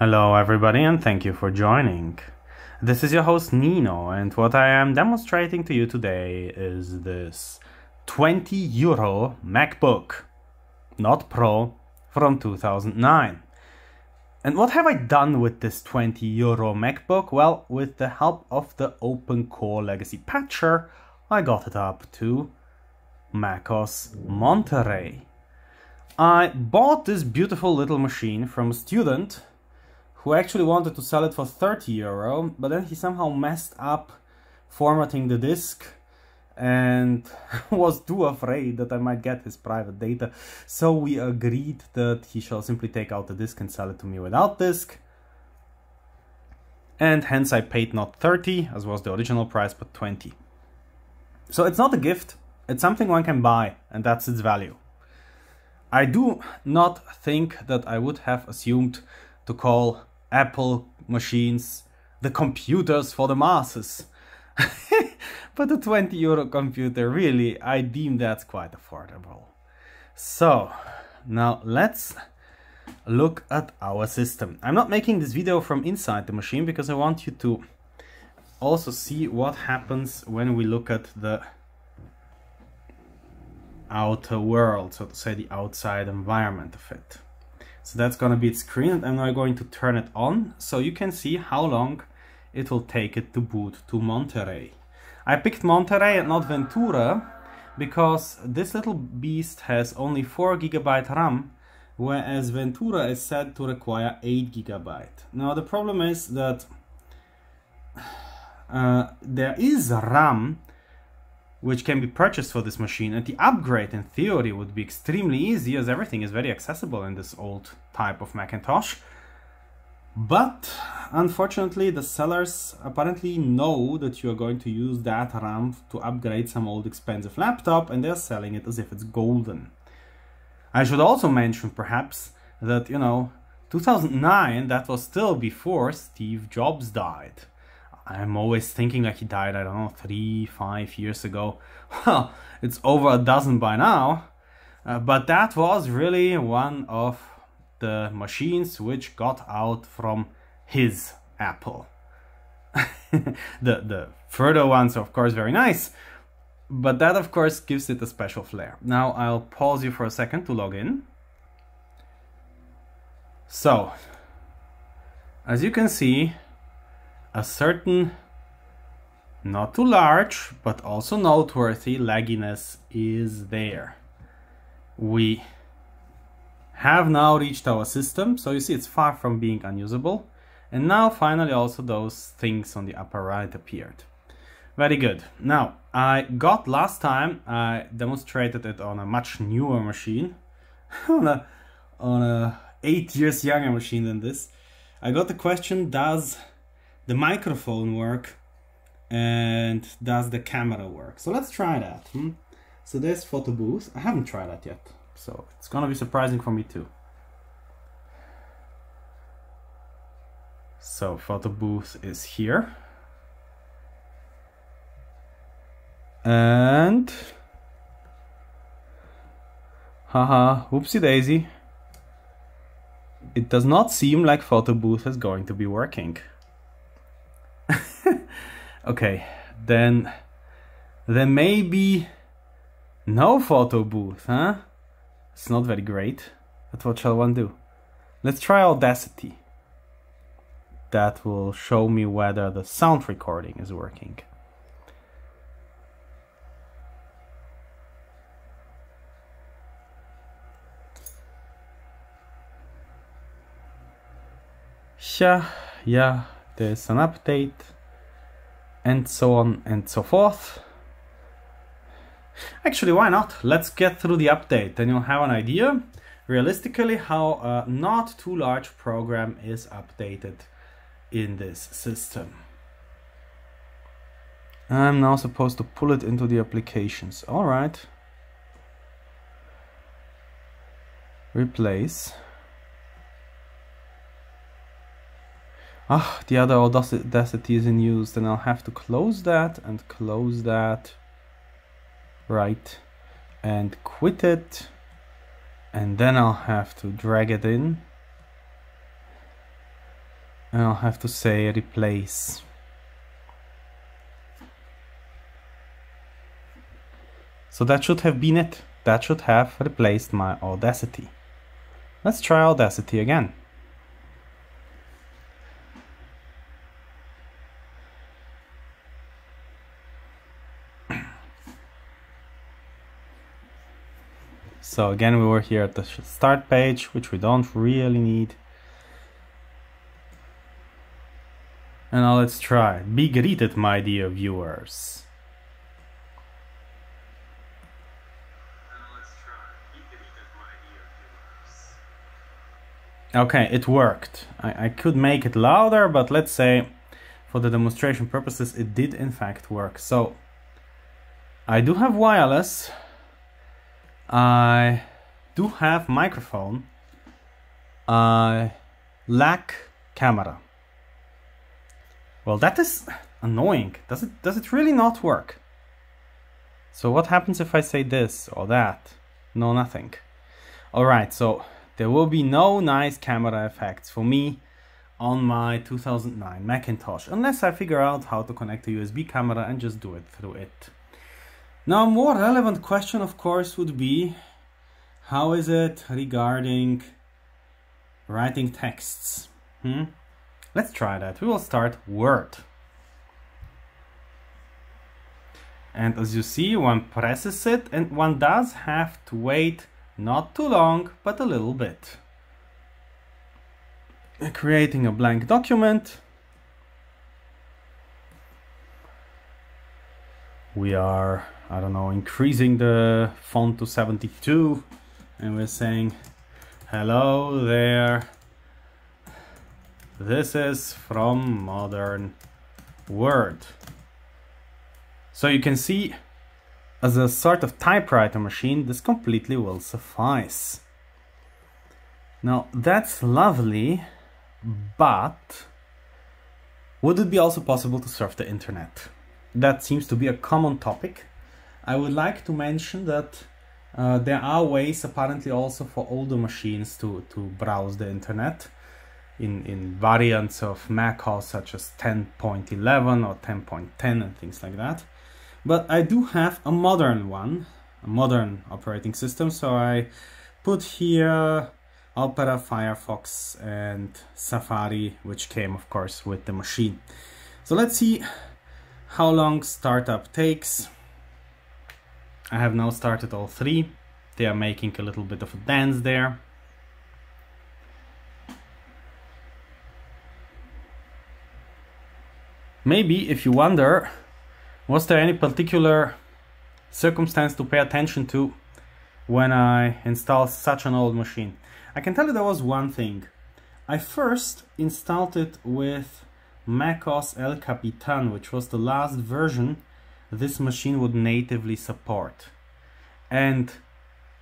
Hello everybody and thank you for joining. This is your host Nino and what I am demonstrating to you today is this 20 euro MacBook, not Pro, from 2009. And what have I done with this 20 euro MacBook? Well, with the help of the OpenCore Legacy Patcher, I got it up to MacOS Monterey. I bought this beautiful little machine from a student who actually wanted to sell it for 30 euro, but then he somehow messed up formatting the disk and was too afraid that I might get his private data. So we agreed that he shall simply take out the disk and sell it to me without disk. And hence I paid not 30, as was the original price, but 20. So it's not a gift, it's something one can buy, and that's its value. I do not think that I would have assumed to call Apple machines, the computers for the masses. but a 20 euro computer, really, I deem that's quite affordable. So, now let's look at our system. I'm not making this video from inside the machine because I want you to also see what happens when we look at the outer world, so to say the outside environment of it. So that's to be its screen and I'm now going to turn it on so you can see how long it will take it to boot to Monterey. I picked Monterey and not Ventura because this little beast has only 4 gigabyte RAM whereas Ventura is said to require 8 gigabyte. Now the problem is that uh, there is RAM which can be purchased for this machine and the upgrade in theory would be extremely easy as everything is very accessible in this old type of Macintosh. But unfortunately the sellers apparently know that you are going to use that RAM to upgrade some old expensive laptop and they're selling it as if it's golden. I should also mention perhaps that, you know, 2009, that was still before Steve Jobs died. I'm always thinking like he died, I don't know, three, five years ago. Well, it's over a dozen by now. Uh, but that was really one of the machines which got out from his Apple. the, the further ones are of course very nice, but that of course gives it a special flair. Now I'll pause you for a second to log in. So, as you can see, a certain not too large but also noteworthy lagginess is there. We have now reached our system so you see it's far from being unusable and now finally also those things on the upper right appeared. Very good. Now I got last time I demonstrated it on a much newer machine on a on a eight years younger machine than this. I got the question does the microphone work and does the camera work. So let's try that. Hmm? So there's photo booth. I haven't tried that yet, so it's gonna be surprising for me too. So photo booth is here. And haha, whoopsie daisy. It does not seem like photo booth is going to be working. Okay, then there may be no photo booth, huh? It's not very great, but what shall one do? Let's try Audacity. That will show me whether the sound recording is working. Yeah, yeah, there's an update and so on and so forth. Actually, why not? Let's get through the update and you'll have an idea realistically how a not too large program is updated in this system. I'm now supposed to pull it into the applications. All right. Replace. Ah, the other Audacity is in use, then I'll have to close that and close that. Right. And quit it. And then I'll have to drag it in. And I'll have to say replace. So that should have been it. That should have replaced my Audacity. Let's try Audacity again. So again, we were here at the start page, which we don't really need. And now let's try. Be greeted, my dear viewers. Okay, it worked. I, I could make it louder, but let's say for the demonstration purposes, it did in fact work. So I do have wireless. I do have microphone. I lack camera. Well, that is annoying. Does it does it really not work? So what happens if I say this or that? No, nothing. All right, so there will be no nice camera effects for me on my 2009 Macintosh unless I figure out how to connect a USB camera and just do it through it. Now, a more relevant question, of course, would be how is it regarding writing texts? Hmm? Let's try that. We will start Word. And as you see, one presses it and one does have to wait not too long, but a little bit. Creating a blank document. We are, I don't know, increasing the font to 72 and we're saying, hello there, this is from Modern Word. So you can see as a sort of typewriter machine, this completely will suffice. Now that's lovely, but would it be also possible to surf the internet? That seems to be a common topic. I would like to mention that uh, there are ways apparently also for older machines to, to browse the internet in, in variants of macOS such as 10.11 or 10.10 and things like that. But I do have a modern one, a modern operating system, so I put here Opera, Firefox and Safari, which came of course with the machine. So let's see how long startup takes. I have now started all three. They are making a little bit of a dance there. Maybe if you wonder, was there any particular circumstance to pay attention to when I installed such an old machine? I can tell you there was one thing. I first installed it with macOS El Capitan, which was the last version this machine would natively support. And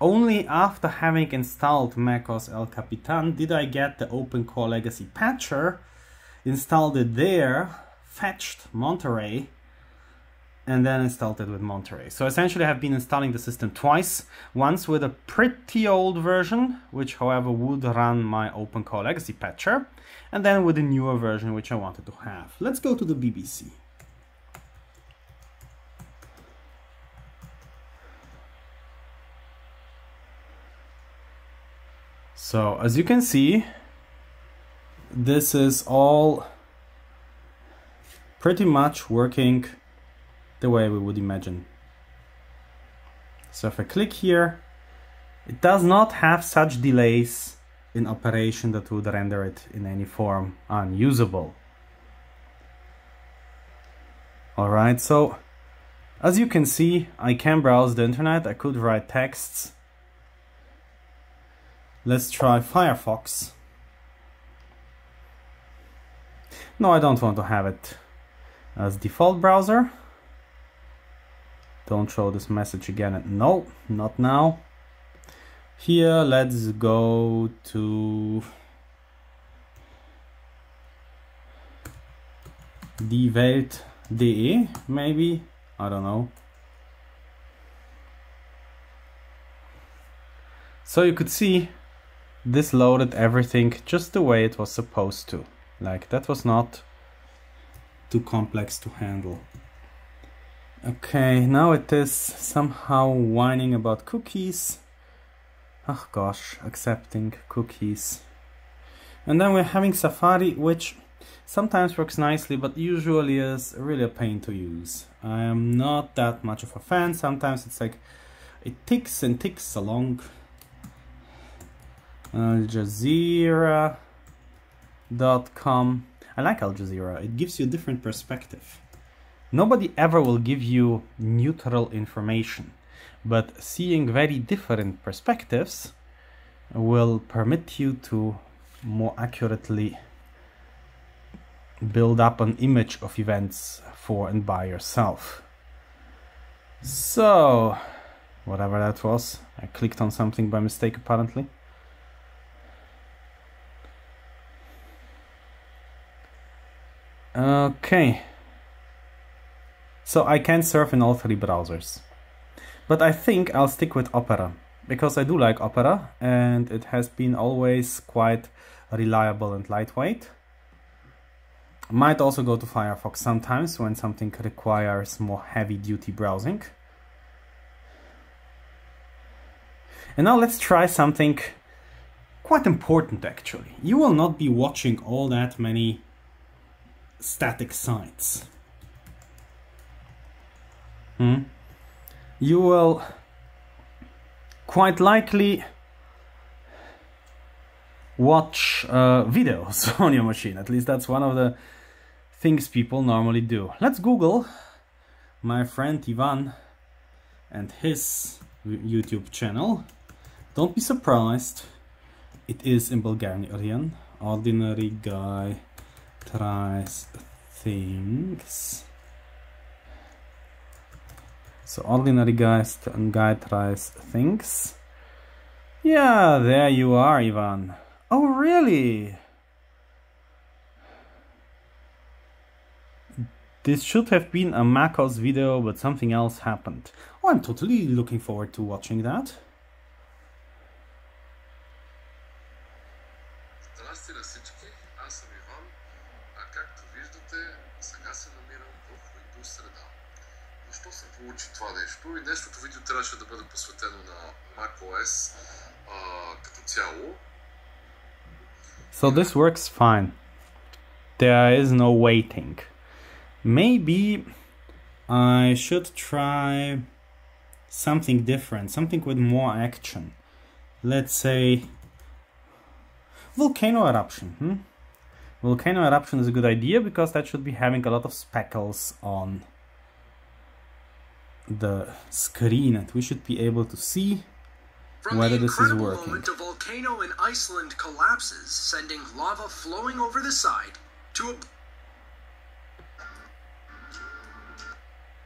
only after having installed macOS El Capitan did I get the OpenCore Legacy Patcher, installed it there, fetched Monterey and then installed it with Monterey. So essentially I've been installing the system twice, once with a pretty old version, which however would run my OpenCore Legacy patcher, and then with a newer version which I wanted to have. Let's go to the BBC. So as you can see, this is all pretty much working the way we would imagine. So if I click here, it does not have such delays in operation that would render it in any form unusable. Alright, so as you can see, I can browse the internet, I could write texts. Let's try Firefox. No, I don't want to have it as default browser. Don't show this message again. No, not now. Here, let's go to die maybe. I don't know. So you could see this loaded everything just the way it was supposed to. Like that was not too complex to handle. Okay, now it is somehow whining about cookies. Oh gosh, accepting cookies. And then we're having Safari, which sometimes works nicely, but usually is really a pain to use. I am not that much of a fan. Sometimes it's like it ticks and ticks along. Al Jazeera.com. I like Al Jazeera. It gives you a different perspective. Nobody ever will give you neutral information, but seeing very different perspectives will permit you to more accurately build up an image of events for and by yourself. So, whatever that was, I clicked on something by mistake apparently. Okay. So I can surf in all three browsers. But I think I'll stick with Opera because I do like Opera and it has been always quite reliable and lightweight. Might also go to Firefox sometimes when something requires more heavy duty browsing. And now let's try something quite important actually. You will not be watching all that many static sites. Hmm? You will quite likely watch uh, videos on your machine. At least that's one of the things people normally do. Let's Google my friend Ivan and his YouTube channel. Don't be surprised, it is in Bulgarian. Ordinary guy tries things. So ordinary guys guy, guy tries things. Yeah, there you are, Ivan. Oh, really? This should have been a MacOS video, but something else happened. Oh, I'm totally looking forward to watching that. днешното видео трябваше да бъде посветено на macOS а, като цяло. So this works fine. There is no waiting. Maybe I should try something different, something with more action. Let's say volcano eruption. Hmm? Volcano eruption is a good idea because that should be having a lot of speckles on the screen and we should be able to see From whether this is working. moment a volcano in Iceland collapses, sending lava flowing over the side to a...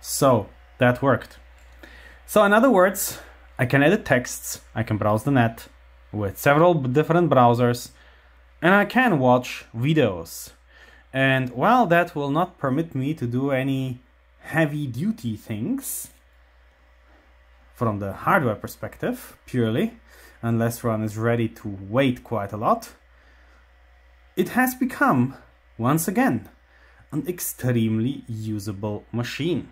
So, that worked. So in other words, I can edit texts, I can browse the net with several different browsers, and I can watch videos. And while that will not permit me to do any heavy duty things from the hardware perspective purely, unless one is ready to wait quite a lot, it has become, once again, an extremely usable machine.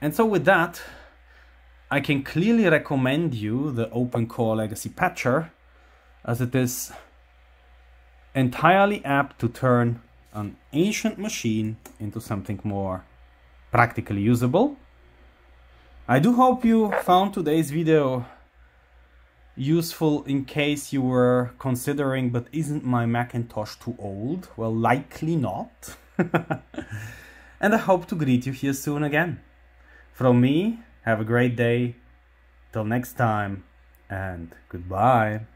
And so with that, I can clearly recommend you the OpenCore Legacy Patcher as it is entirely apt to turn an ancient machine into something more practically usable. I do hope you found today's video useful in case you were considering but isn't my Macintosh too old? Well, likely not. and I hope to greet you here soon again. From me, have a great day. Till next time, and goodbye.